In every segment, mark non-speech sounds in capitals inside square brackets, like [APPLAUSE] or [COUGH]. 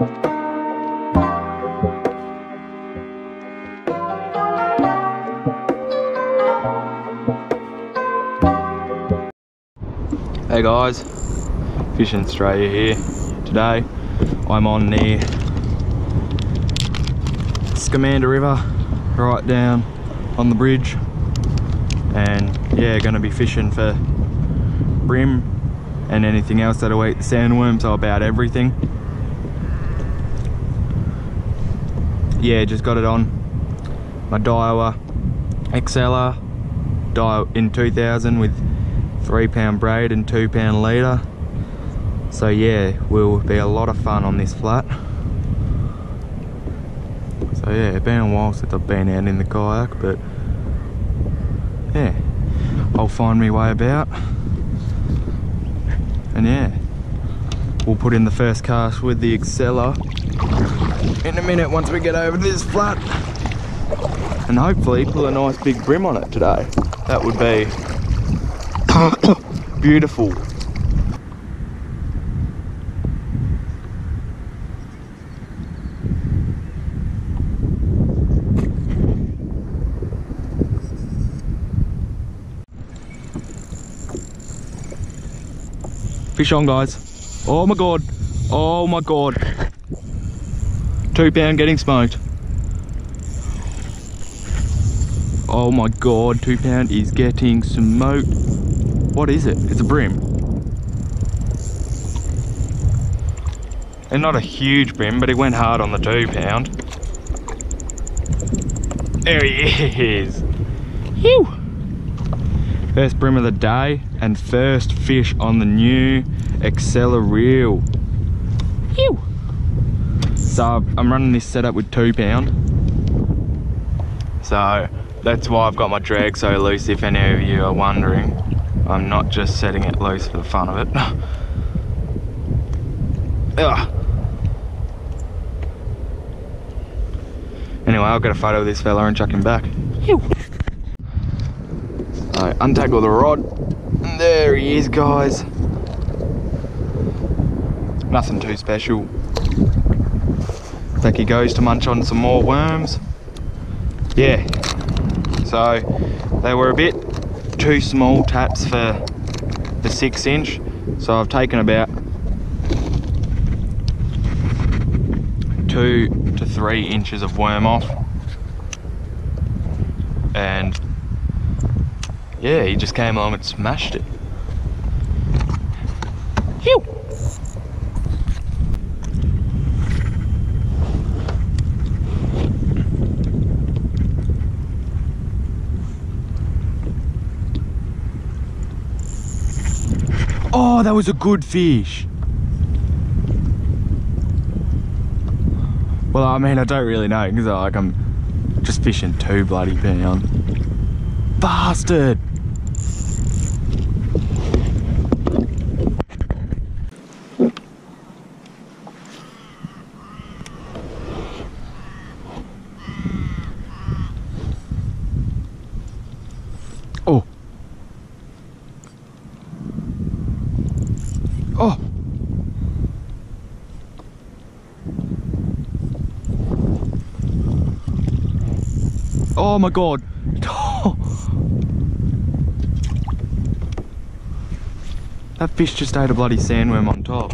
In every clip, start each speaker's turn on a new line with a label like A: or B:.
A: Hey guys, Fishin Straya here. Today I'm on the Scamander River, right down on the bridge. And yeah, gonna be fishing for bream and anything else that'll eat the sandworm, so about everything. Yeah, just got it on. My Daiwa Exceler in 2000 with three pound braid and two pound leader. So yeah will be a lot of fun on this flat. So yeah it's been a while since I've been out in the kayak but yeah I'll find my way about. And yeah we'll put in the first cast with the Exceler in a minute once we get over this flat and hopefully pull a nice big bream on it today that would be [COUGHS] Beautiful. Fish on guys. Oh my god. Oh my god. Two pound getting smoked. Oh my god, two pound is getting smoked. What is it? It's a bream. And not a huge bream, but he went hard on the two pound. There he is. Phew. First bream of the day and first fish on the new Exceler reel. Phew. So I'm running this setup with two pound. So that's why I've got my drag so loose if any of you are wondering. I'm not just setting it loose for the fun of it. [LAUGHS] Ugh. Anyway, I'll get a photo of this fella and chuck him back. I untangle the rod. and There he is, guys. Nothing too special. Back he goes to munch on some more worms. Yeah. So, they were a bit too small taps for the six inch. So I've taken about two to three inches of worm off. And yeah, he just came along and smashed it. Phew! Oh, that was a good fish. Well, I mean, I don't really know because like I'm just fishing two bloody pound. Bastard! Oh my god. [LAUGHS] that fish just ate a bloody sandworm on top.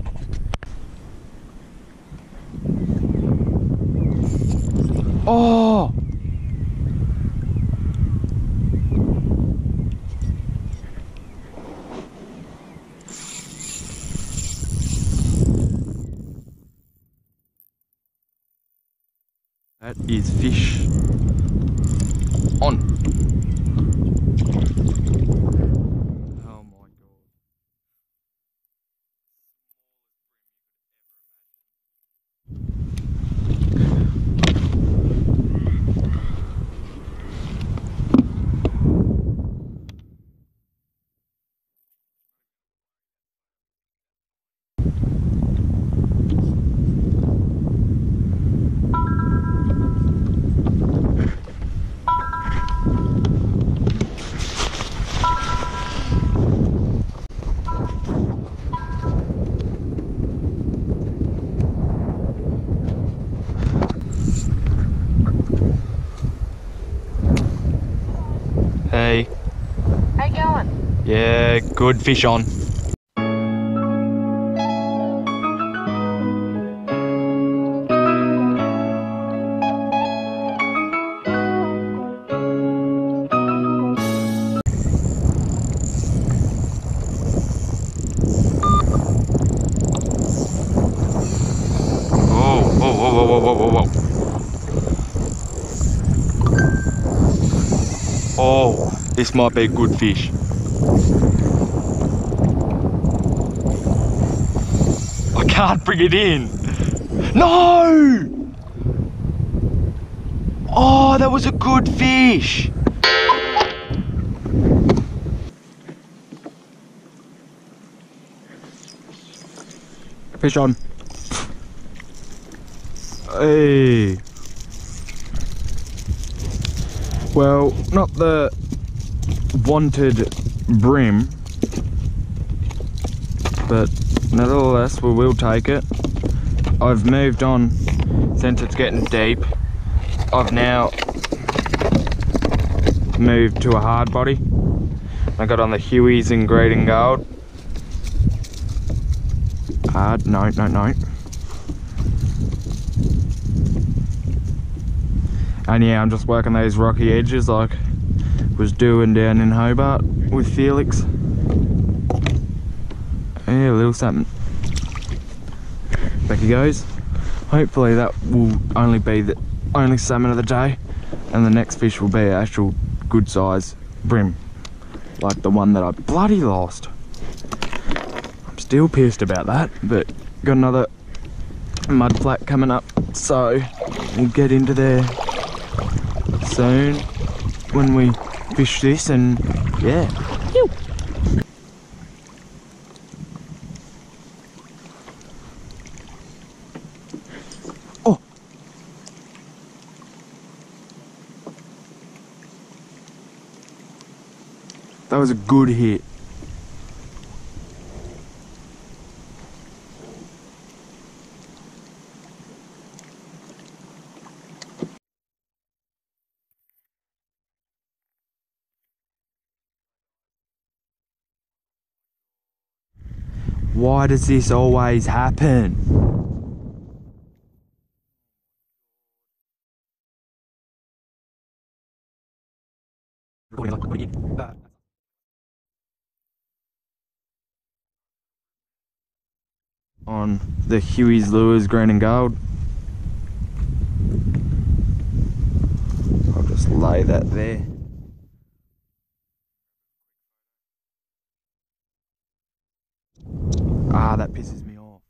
A: Oh! That is fish Yeah, good fish on. Oh, this might be a good fish. I can't bring it in. No! Oh, that was a good fish. Fish on. Hey. Well, not the wanted bream, but nevertheless, we will take it. I've moved on since it's getting deep. I've now moved to a hard body. I got on the Hueys in green and gold. Hard, no, no, no. And yeah, I'm just working those rocky edges like was doing down in Hobart with Felix. Yeah, a little something. Back he goes. Hopefully that will only be the only salmon of the day and the next fish will be an actual good size bream like the one that I bloody lost. I'm still pissed about that but got another mud flat coming up so we'll get into there soon when we fish this and yeah. Oh. That was a good hit. Why does this always happen? On the Huey's Lures Green and Gold. I'll just lay that there. Ah, that pisses me off.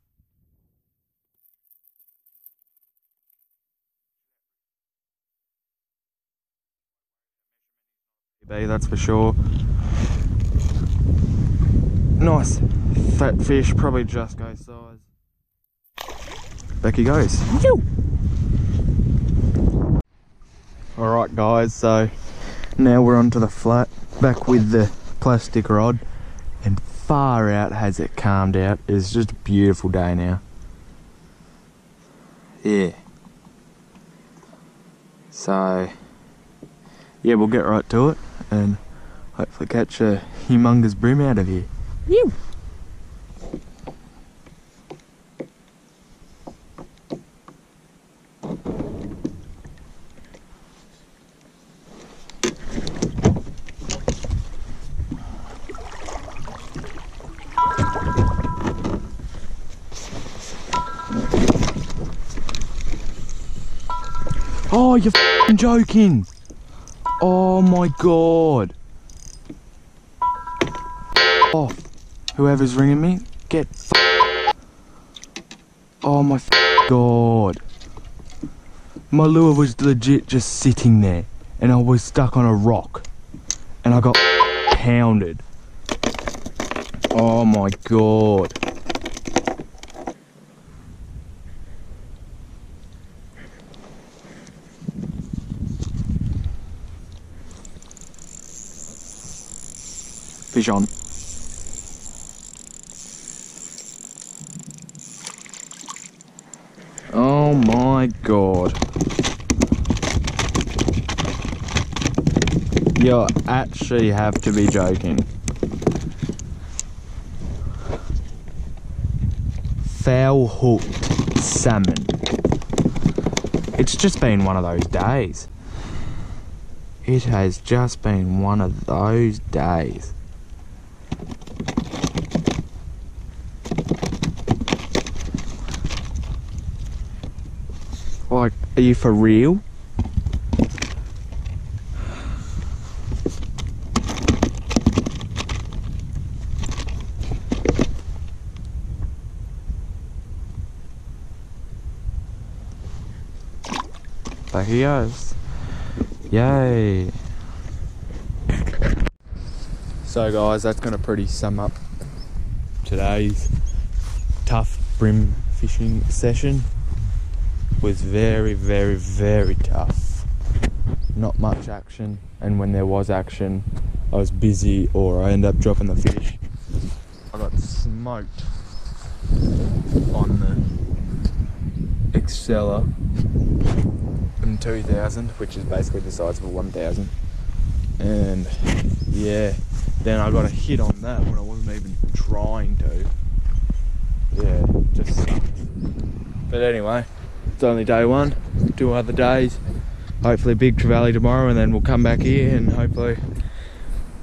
A: That's for sure. Nice fat fish, probably just go size. Back he goes. Alright guys, so now we're onto the flat, back with the plastic rod, and far out has it calmed out. It's just a beautiful day now. Yeah. So, yeah, we'll get right to it and hopefully catch a humongous bream out of here.
B: You.
A: You're joking! Oh my god! Off. Whoever's ringing me, get Oh my god. My lure was legit just sitting there and I was stuck on a rock and I got pounded. Oh my god. Oh my god. You actually have to be joking. Foul hooked salmon. It's just been one of those days. It has just been one of those days. Are you for real? There he is. Yay. So guys, that's gonna pretty sum up today's tough bream fishing session. Was very, very, very tough. Not much action, and when there was action, I was busy or I ended up dropping the fish. I got smoked on the Exceler in 2000, which is basically the size of a 1000. And yeah, then I got a hit on that when I wasn't even trying to. Yeah, just sucked. But anyway, it's only day one, two other days. Hopefully, big trevally tomorrow, and then we'll come back here and hopefully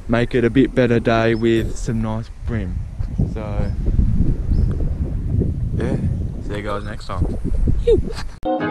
A: make it a bit better day with some nice bream. So, yeah, see you guys next time.